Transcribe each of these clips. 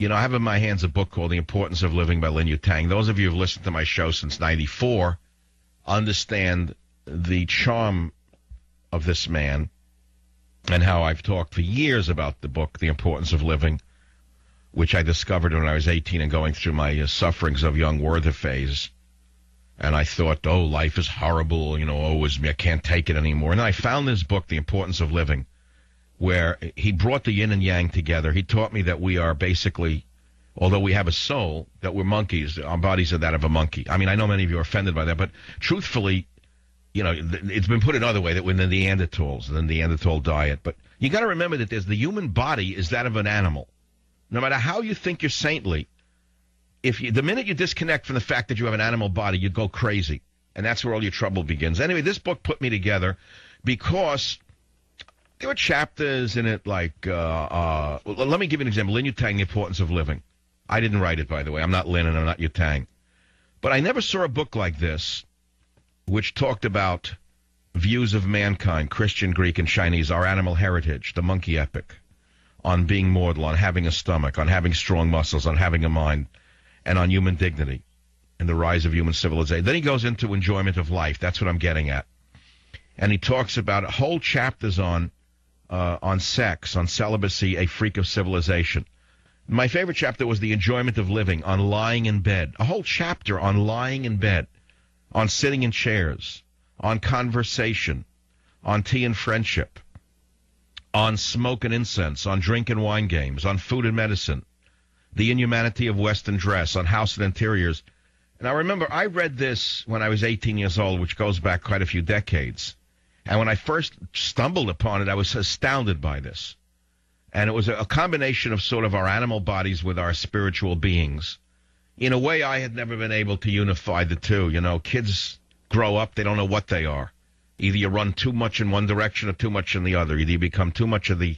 You know, I have in my hands a book called The Importance of Living by Lin Yutang. Those of you who've listened to my show since 94 understand the charm of this man and how I've talked for years about the book, The Importance of Living, which I discovered when I was 18 and going through my uh, sufferings of young Werther phase. And I thought, oh, life is horrible. You know, oh. I can't take it anymore. And I found this book, The Importance of Living, where he brought the yin and yang together. He taught me that we are basically, although we have a soul, that we're monkeys. Our bodies are that of a monkey. I mean, I know many of you are offended by that, but truthfully, you know, it's been put another way that we're the Neanderthals, the Neanderthal diet. But you got to remember that there's the human body is that of an animal. No matter how you think you're saintly, if you, the minute you disconnect from the fact that you have an animal body, you go crazy, and that's where all your trouble begins. Anyway, this book put me together because there were chapters in it like, uh, uh, well, let me give you an example. Lin Yutang, The Importance of Living. I didn't write it, by the way. I'm not Lin and I'm not Yutang. But I never saw a book like this which talked about views of mankind, Christian, Greek, and Chinese, our animal heritage, the monkey epic, on being mortal, on having a stomach, on having strong muscles, on having a mind, and on human dignity and the rise of human civilization. Then he goes into enjoyment of life. That's what I'm getting at. And he talks about whole chapters on uh, on sex, on celibacy, a freak of civilization. My favorite chapter was the enjoyment of living, on lying in bed. A whole chapter on lying in bed on sitting in chairs, on conversation, on tea and friendship, on smoke and incense, on drink and wine games, on food and medicine, the inhumanity of Western dress, on house and interiors. And I remember I read this when I was 18 years old, which goes back quite a few decades. And when I first stumbled upon it, I was astounded by this. And it was a combination of sort of our animal bodies with our spiritual beings in a way, I had never been able to unify the two. You know, kids grow up, they don't know what they are. Either you run too much in one direction or too much in the other. Either you become too much of the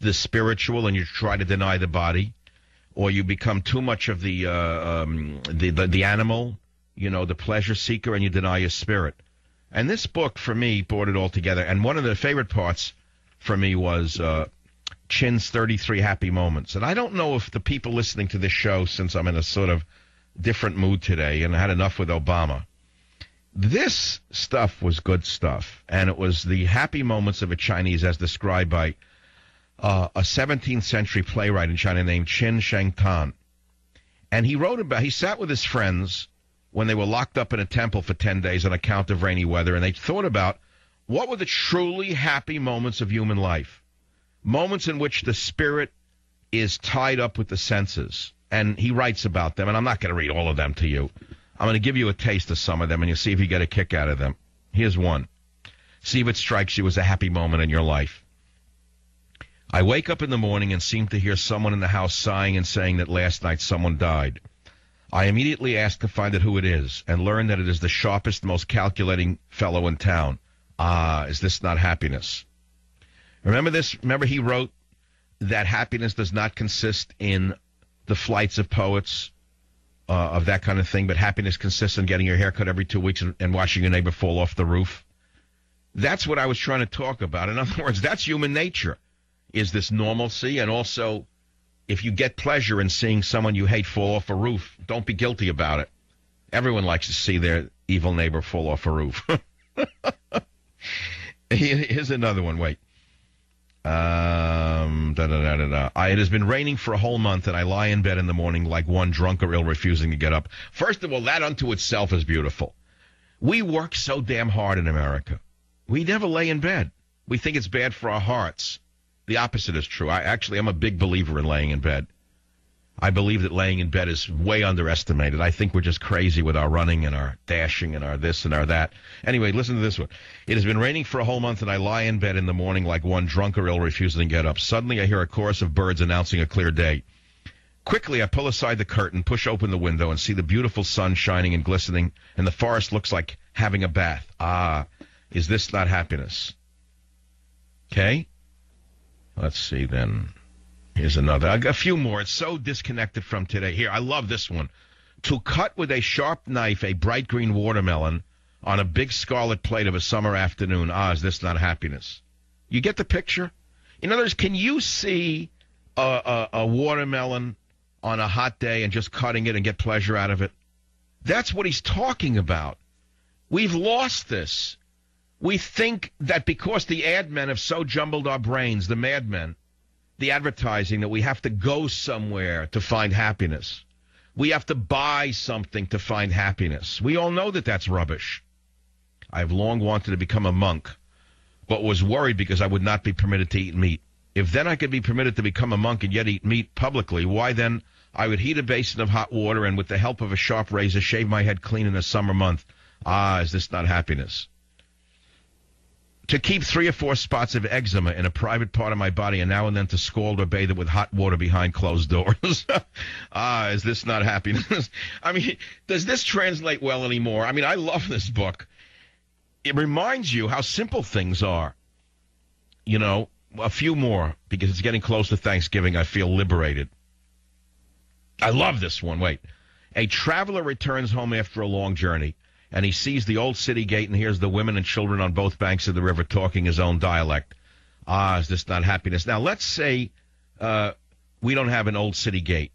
the spiritual and you try to deny the body, or you become too much of the uh, um, the, the the animal, you know, the pleasure seeker, and you deny your spirit. And this book, for me, brought it all together. And one of the favorite parts for me was uh, Chin's 33 Happy Moments. And I don't know if the people listening to this show, since I'm in a sort of different mood today and I had enough with Obama. This stuff was good stuff, and it was the happy moments of a Chinese as described by uh, a 17th century playwright in China named Qin Sheng Tan. And he wrote about, he sat with his friends when they were locked up in a temple for 10 days on account of rainy weather, and they thought about what were the truly happy moments of human life? Moments in which the spirit is tied up with the senses and he writes about them, and I'm not going to read all of them to you. I'm going to give you a taste of some of them, and you'll see if you get a kick out of them. Here's one. See if it strikes you as a happy moment in your life. I wake up in the morning and seem to hear someone in the house sighing and saying that last night someone died. I immediately ask to find out who it is and learn that it is the sharpest, most calculating fellow in town. Ah, is this not happiness? Remember this? Remember he wrote that happiness does not consist in the flights of poets, uh, of that kind of thing, but happiness consists in getting your hair cut every two weeks and, and watching your neighbor fall off the roof. That's what I was trying to talk about. In other words, that's human nature. Is this normalcy? And also, if you get pleasure in seeing someone you hate fall off a roof, don't be guilty about it. Everyone likes to see their evil neighbor fall off a roof. Here's another one. Wait. Um, da, da, da, I, it has been raining for a whole month, and I lie in bed in the morning like one drunk or ill, refusing to get up. First of all, that unto itself is beautiful. We work so damn hard in America. We never lay in bed. We think it's bad for our hearts. The opposite is true. I actually, I'm a big believer in laying in bed. I believe that laying in bed is way underestimated. I think we're just crazy with our running and our dashing and our this and our that. Anyway, listen to this one. It has been raining for a whole month, and I lie in bed in the morning like one drunk or ill, refusing to get up. Suddenly, I hear a chorus of birds announcing a clear day. Quickly, I pull aside the curtain, push open the window, and see the beautiful sun shining and glistening, and the forest looks like having a bath. Ah, is this not happiness? Okay? Let's see then. Here's another. I got a few more. It's so disconnected from today. Here, I love this one. To cut with a sharp knife a bright green watermelon on a big scarlet plate of a summer afternoon. Ah, is this not happiness? You get the picture? In other words, can you see a, a, a watermelon on a hot day and just cutting it and get pleasure out of it. That's what he's talking about. We've lost this. We think that because the ad men have so jumbled our brains, the madmen, the advertising, that we have to go somewhere to find happiness. We have to buy something to find happiness. We all know that that's rubbish. I've long wanted to become a monk, but was worried because I would not be permitted to eat meat. If then I could be permitted to become a monk and yet eat meat publicly, why then I would heat a basin of hot water and with the help of a sharp razor shave my head clean in a summer month. Ah, is this not happiness? To keep three or four spots of eczema in a private part of my body and now and then to scald or bathe it with hot water behind closed doors. ah, is this not happiness? I mean, does this translate well anymore? I mean, I love this book. It reminds you how simple things are. You know, a few more because it's getting close to Thanksgiving. I feel liberated. I love this one. Wait. A traveler returns home after a long journey and he sees the old city gate and hears the women and children on both banks of the river talking his own dialect. Ah, is this not happiness? Now, let's say uh, we don't have an old city gate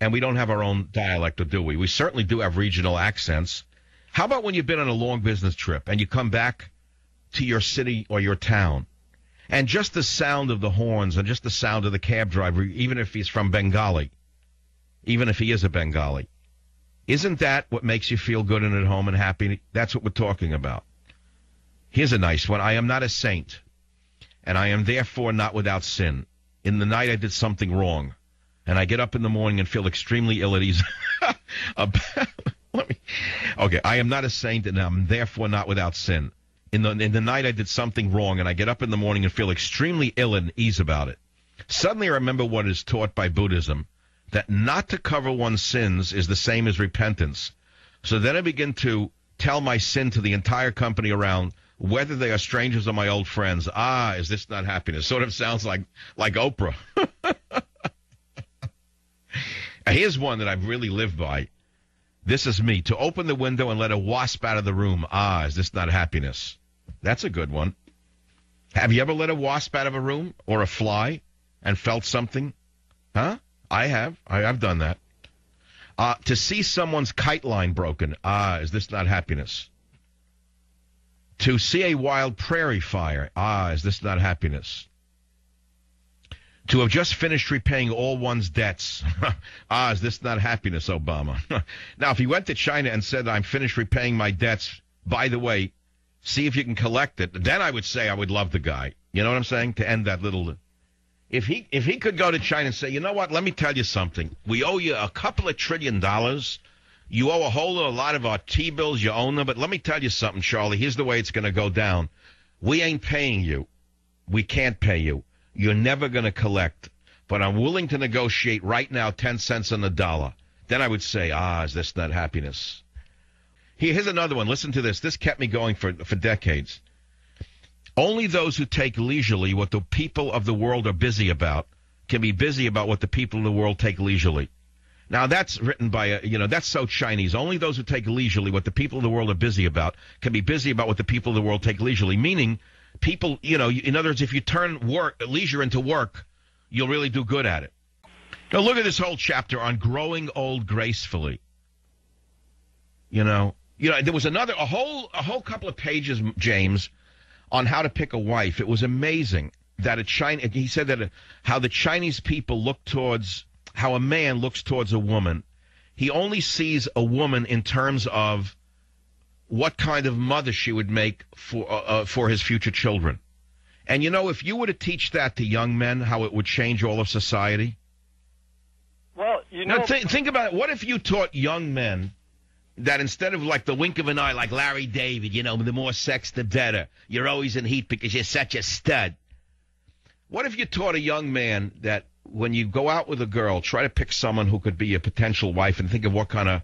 and we don't have our own dialect, or do we? We certainly do have regional accents. How about when you've been on a long business trip and you come back to your city or your town and just the sound of the horns and just the sound of the cab driver, even if he's from Bengali, even if he is a Bengali, isn't that what makes you feel good and at home and happy? That's what we're talking about. Here's a nice one. I am not a saint, and I am therefore not without sin. In the night I did something wrong, and I get up in the morning and feel extremely ill at ease. Let me. Okay, I am not a saint, and I'm therefore not without sin in the in the night I did something wrong and I get up in the morning and feel extremely ill and ease about it. Suddenly I remember what is taught by Buddhism that not to cover one's sins is the same as repentance. So then I begin to tell my sin to the entire company around, whether they are strangers or my old friends. Ah, is this not happiness? Sort of sounds like like Oprah. Here's one that I've really lived by. This is me. To open the window and let a wasp out of the room. Ah, is this not happiness? That's a good one. Have you ever let a wasp out of a room or a fly and felt something? Huh? I have. I, have done that. Uh, to see someone's kite line broken. Ah, is this not happiness? To see a wild prairie fire. Ah, is this not happiness? To have just finished repaying all one's debts. ah, is this not happiness, Obama? now, if he went to China and said, I'm finished repaying my debts, by the way, see if you can collect it. Then I would say I would love the guy. You know what I'm saying? To end that little. If he if he could go to China and say, you know what? Let me tell you something. We owe you a couple of trillion dollars. You owe a whole lot of our T bills. You own them. But let me tell you something, Charlie. Here's the way it's going to go down. We ain't paying you. We can't pay you. You're never going to collect. But I'm willing to negotiate right now 10 cents on the dollar. Then I would say, ah, is this not happiness? Here's another one. Listen to this. This kept me going for, for decades. Only those who take leisurely what the people of the world are busy about can be busy about what the people of the world take leisurely. Now that's written by a, you know, that's so Chinese. Only those who take leisurely what the people of the world are busy about can be busy about what the people of the world take leisurely. Meaning, people, you know, in other words, if you turn work, leisure into work, you'll really do good at it. Now look at this whole chapter on growing old gracefully. You know, you know, there was another a whole a whole couple of pages, James, on how to pick a wife. It was amazing that a China. He said that a, how the Chinese people look towards how a man looks towards a woman. He only sees a woman in terms of what kind of mother she would make for uh, uh for his future children. And you know, if you were to teach that to young men, how it would change all of society. Well, you know, now, th- think about it. What if you taught young men that instead of like the wink of an eye, like Larry David, you know, the more sex, the better. You're always in heat because you're such a stud. What if you taught a young man that when you go out with a girl, try to pick someone who could be a potential wife and think of what kind of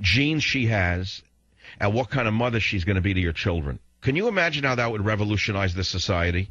genes she has and what kind of mother she's going to be to your children? Can you imagine how that would revolutionize this society?